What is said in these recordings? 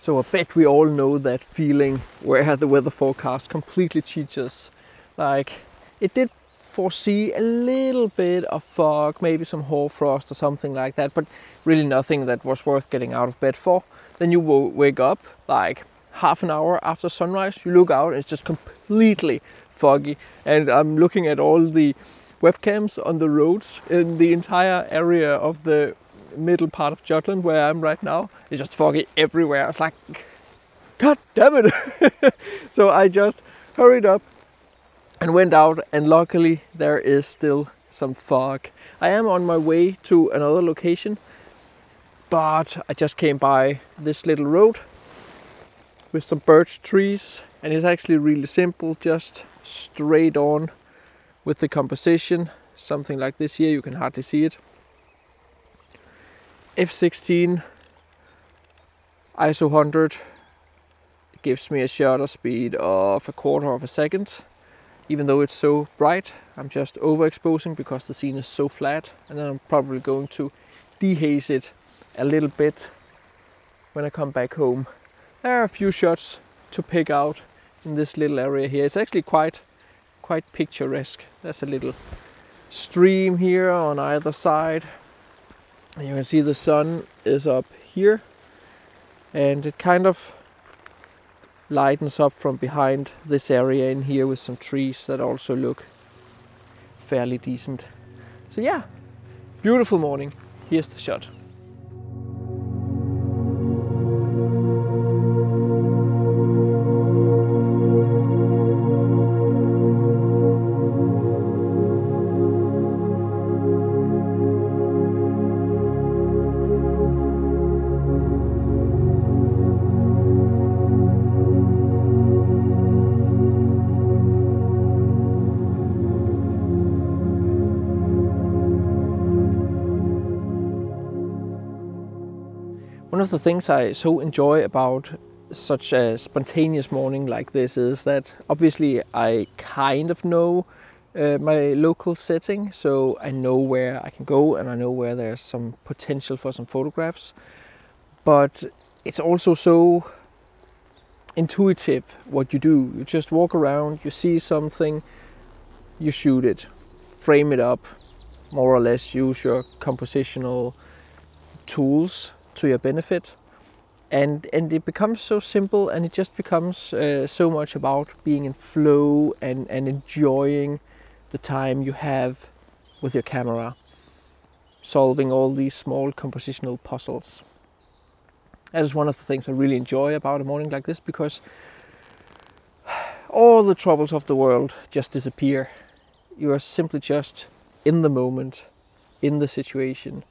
So I bet we all know that feeling where the weather forecast completely cheats us. Like it did foresee a little bit of fog, maybe some hoarfrost or something like that, but really nothing that was worth getting out of bed for. Then you wake up like half an hour after sunrise, you look out, it's just completely foggy. And I'm looking at all the webcams on the roads in the entire area of the middle part of Jutland where I'm right now. It's just foggy everywhere. It's like, God damn it! so I just hurried up and went out, and luckily there is still some fog. I am on my way to another location, but I just came by this little road with some birch trees, and it's actually really simple, just straight on with the composition. Something like this here, you can hardly see it. F16 ISO 100 gives me a shutter speed of a quarter of a second. Even though it's so bright, I'm just overexposing because the scene is so flat. And then I'm probably going to dehaze it a little bit when I come back home. There are a few shots to pick out in this little area here. It's actually quite, quite picturesque. There's a little stream here on either side you can see the sun is up here and it kind of lightens up from behind this area in here with some trees that also look fairly decent. So yeah, beautiful morning. Here's the shot. The things I so enjoy about such a spontaneous morning like this is that obviously I kind of know uh, my local setting, so I know where I can go and I know where there's some potential for some photographs. But it's also so intuitive what you do. You just walk around, you see something, you shoot it, frame it up, more or less use your compositional tools to your benefit. And and it becomes so simple and it just becomes uh, so much about being in flow and and enjoying the time you have with your camera solving all these small compositional puzzles. That is one of the things i really enjoy about a morning like this because all the troubles of the world just disappear. You are simply just in the moment in the situation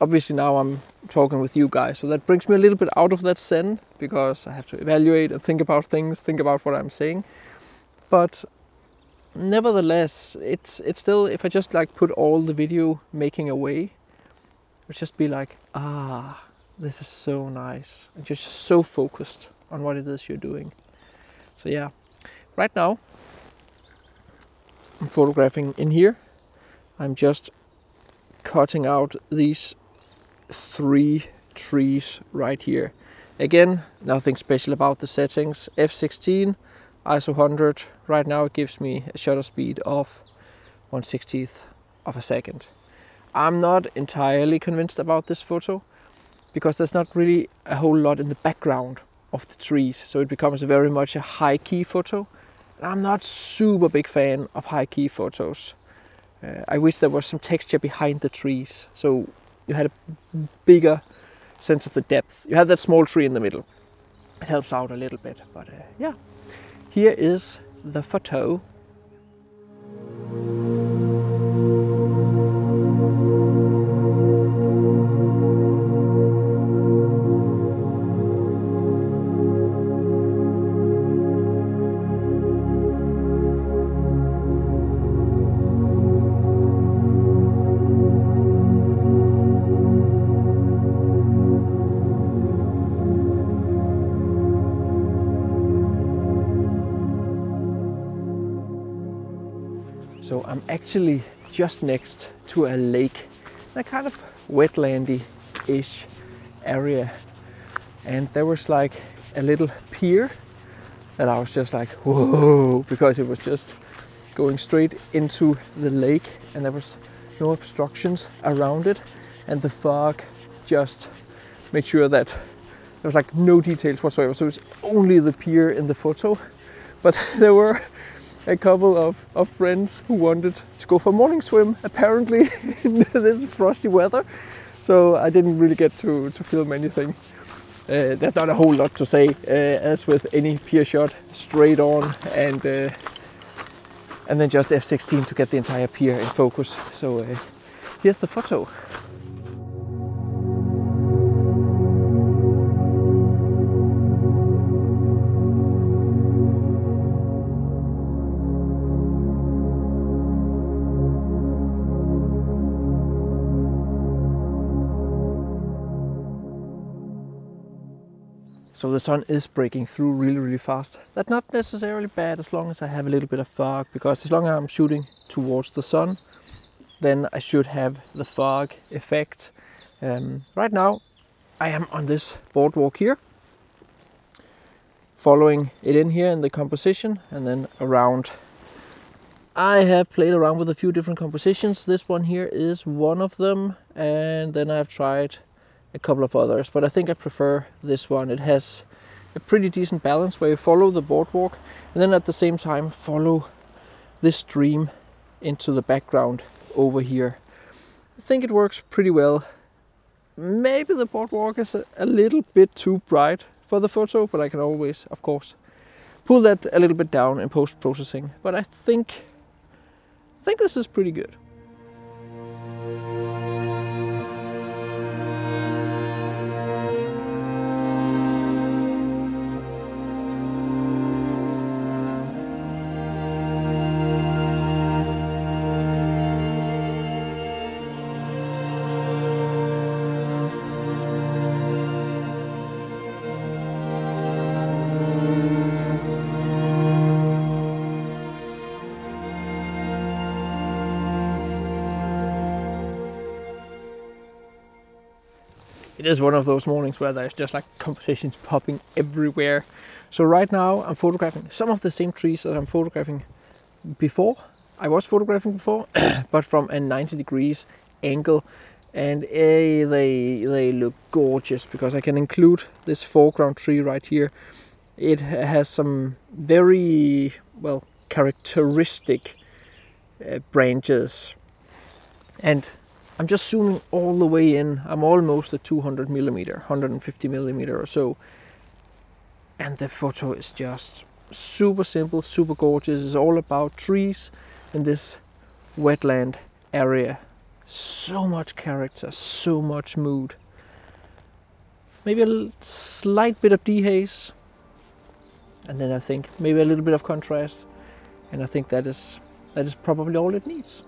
obviously now I'm talking with you guys, so that brings me a little bit out of that zen because I have to evaluate and think about things, think about what I'm saying. But nevertheless, it's it's still if I just like put all the video making away, it just be like, ah, this is so nice. And just so focused on what it is you're doing. So yeah, right now I'm photographing in here. I'm just cutting out these three trees right here. Again, nothing special about the settings. F16, ISO 100. Right now it gives me a shutter speed of 1 60th of a second. I'm not entirely convinced about this photo because there's not really a whole lot in the background of the trees. So it becomes very much a high key photo. And I'm not super big fan of high key photos. Uh, I wish there was some texture behind the trees. So you had a bigger sense of the depth. You have that small tree in the middle. It helps out a little bit, but uh, yeah. Here is the photo I'm actually just next to a lake, a kind of wetlandy-ish area. and there was like a little pier and I was just like whoa because it was just going straight into the lake and there was no obstructions around it. And the fog just made sure that there was like no details whatsoever. So it was only the pier in the photo. But there were a couple of, of friends who wanted to go for a morning swim apparently in this frosty weather so I didn't really get to, to film anything uh, there's not a whole lot to say, uh, as with any pier shot, straight on and uh, and then just f16 to get the entire pier in focus. So uh, here's the photo. So the sun is breaking through really, really fast. That's not necessarily bad as long as I have a little bit of fog, because as long as I'm shooting towards the sun, then I should have the fog effect. Um, right now, I am on this boardwalk here, following it in here in the composition, and then around. I have played around with a few different compositions. This one here is one of them, and then I've tried a couple of others, but I think I prefer this one. It has a pretty decent balance where you follow the boardwalk and then at the same time follow this stream into the background over here. I think it works pretty well. Maybe the boardwalk is a, a little bit too bright for the photo, but I can always, of course, pull that a little bit down in post-processing. But I think, I think this is pretty good. It is one of those mornings where there's just like compositions popping everywhere. So right now I'm photographing some of the same trees that I'm photographing before. I was photographing before, but from a 90 degrees angle and eh, they they look gorgeous because I can include this foreground tree right here. It has some very well characteristic uh, branches and I'm just zooming all the way in. I'm almost at 200 millimeter, 150 millimeter or so. And the photo is just super simple, super gorgeous. It's all about trees in this wetland area. So much character, so much mood. Maybe a slight bit of dehaze. And then I think maybe a little bit of contrast. And I think that is that is probably all it needs.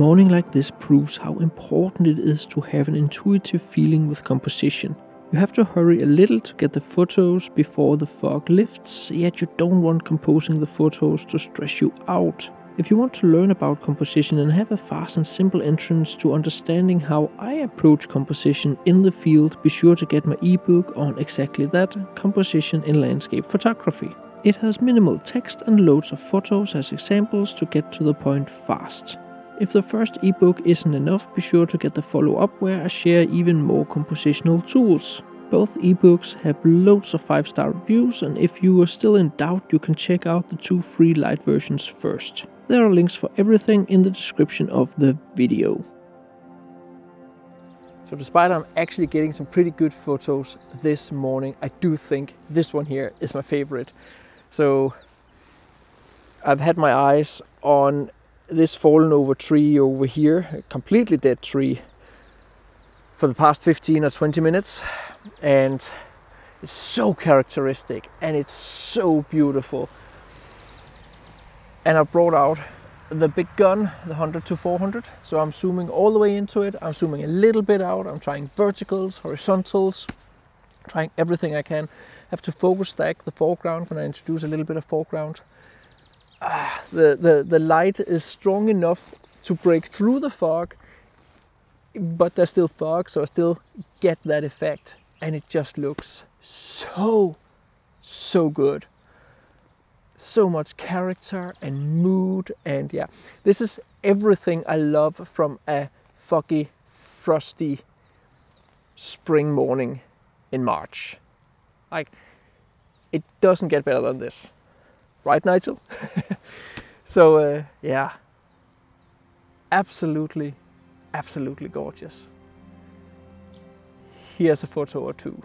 Morning like this proves how important it is to have an intuitive feeling with composition. You have to hurry a little to get the photos before the fog lifts, yet you don't want composing the photos to stress you out. If you want to learn about composition and have a fast and simple entrance to understanding how I approach composition in the field, be sure to get my ebook on exactly that composition in landscape photography. It has minimal text and loads of photos as examples to get to the point fast. If the first ebook isn't enough, be sure to get the follow up where I share even more compositional tools. Both ebooks have loads of 5 star reviews, and if you are still in doubt, you can check out the two free light versions first. There are links for everything in the description of the video. So despite I'm actually getting some pretty good photos this morning, I do think this one here is my favorite. So I've had my eyes on this fallen over tree over here, a completely dead tree, for the past 15 or 20 minutes. And it's so characteristic and it's so beautiful. And I brought out the big gun, the 100 to 400. So I'm zooming all the way into it. I'm zooming a little bit out. I'm trying verticals, horizontals, trying everything I can. I have to focus stack the foreground when I introduce a little bit of foreground. Ah, the, the, the light is strong enough to break through the fog, but there's still fog, so I still get that effect. And it just looks so, so good. So much character and mood, and yeah, this is everything I love from a foggy, frosty spring morning in March. Like, it doesn't get better than this. Right, Nigel? so, uh, yeah, absolutely, absolutely gorgeous. Here's a photo or two.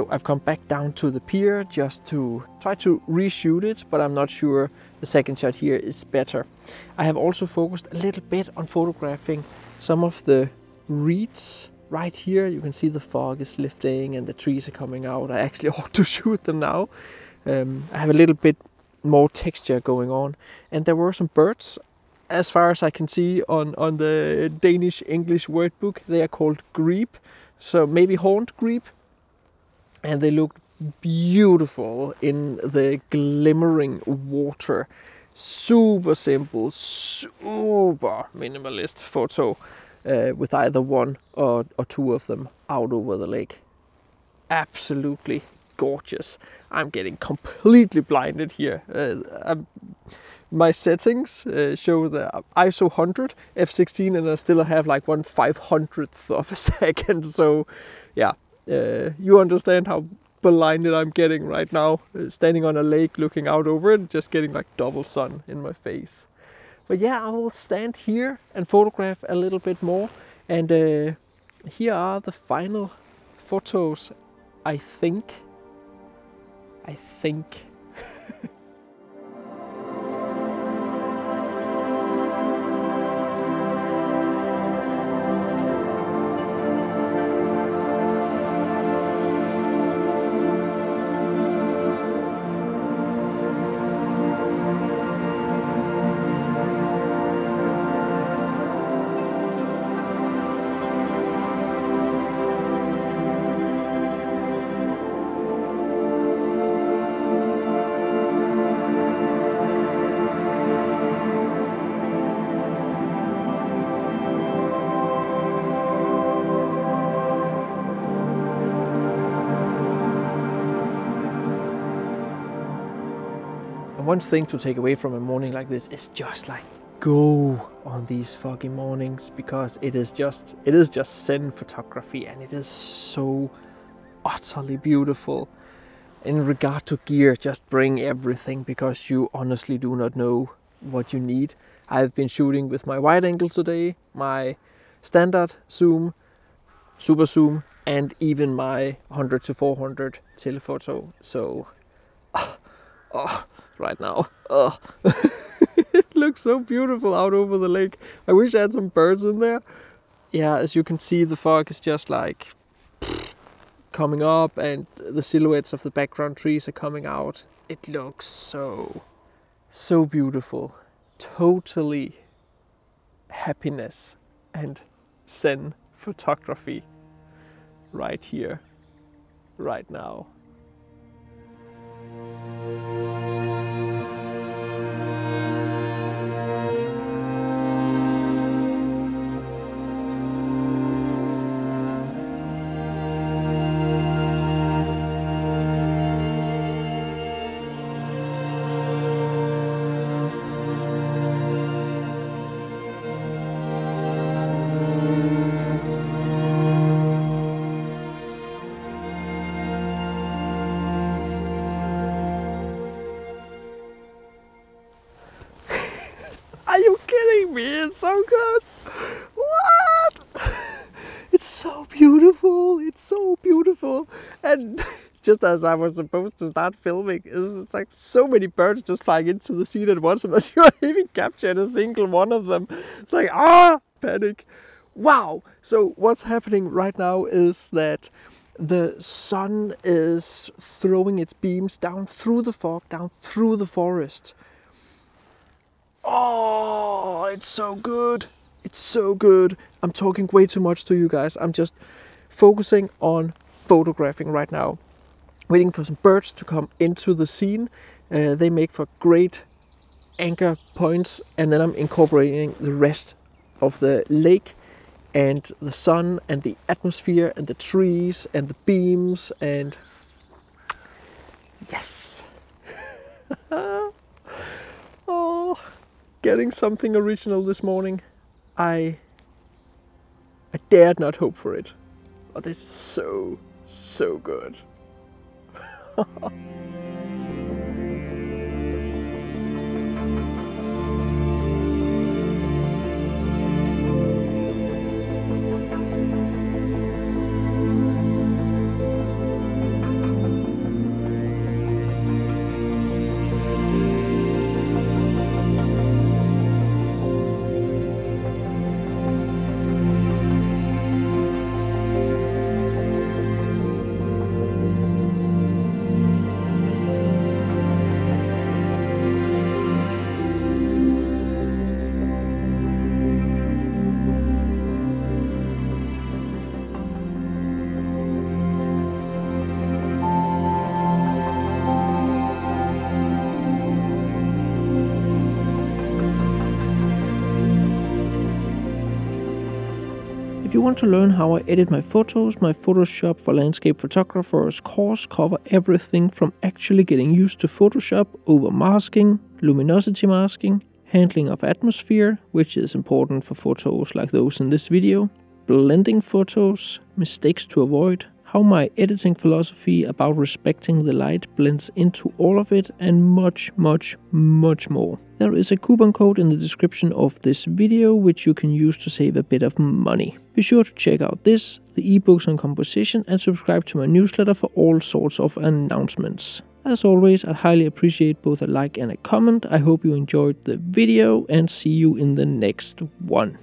So I've come back down to the pier just to try to reshoot it, but I'm not sure the second shot here is better. I have also focused a little bit on photographing some of the reeds right here. You can see the fog is lifting and the trees are coming out. I actually ought to shoot them now. Um, I have a little bit more texture going on. And there were some birds as far as I can see on, on the Danish English word book, they are called grebe. So maybe horned grebe and they looked beautiful in the glimmering water. Super simple, super minimalist photo uh, with either one or, or two of them out over the lake. Absolutely gorgeous. I'm getting completely blinded here. Uh, my settings uh, show the ISO 100 f16 and I still have like one five hundredth of a second. So yeah, uh, you understand how blinded I'm getting right now, uh, standing on a lake looking out over it, just getting like double sun in my face. But yeah, I will stand here and photograph a little bit more. And uh, here are the final photos, I think. I think. One thing to take away from a morning like this is just like go on these foggy mornings because it is just it is just zen photography and it is so utterly beautiful. In regard to gear just bring everything because you honestly do not know what you need. I've been shooting with my wide angle today my standard zoom super zoom and even my 100 to 400 telephoto. So oh, oh right now. Oh, it looks so beautiful out over the lake. I wish I had some birds in there. Yeah, as you can see, the fog is just like coming up, and the silhouettes of the background trees are coming out. It looks so, so beautiful. Totally happiness and Zen photography right here. right now. It's so good. What? It's so beautiful. It's so beautiful. And just as I was supposed to start filming, it's like so many birds just flying into the scene at once, but you haven't even captured a single one of them. It's like, ah, panic. Wow. So what's happening right now is that the sun is throwing its beams down through the fog, down through the forest. Oh, it's so good. It's so good. I'm talking way too much to you guys. I'm just focusing on photographing right now. Waiting for some birds to come into the scene. Uh, they make for great anchor points, and then I'm incorporating the rest of the lake and the sun and the atmosphere and the trees and the beams and yes. getting something original this morning. I I dared not hope for it. But is so so good. you want to learn how I edit my photos, my Photoshop for landscape photographers course cover everything from actually getting used to Photoshop over masking, luminosity masking, handling of atmosphere, which is important for photos like those in this video, blending photos, mistakes to avoid, how my editing philosophy about respecting the light blends into all of it, and much, much, much more. There is a coupon code in the description of this video which you can use to save a bit of money. Be sure to check out this, the ebooks on composition, and subscribe to my newsletter for all sorts of announcements. As always, I'd highly appreciate both a like and a comment. I hope you enjoyed the video and see you in the next one.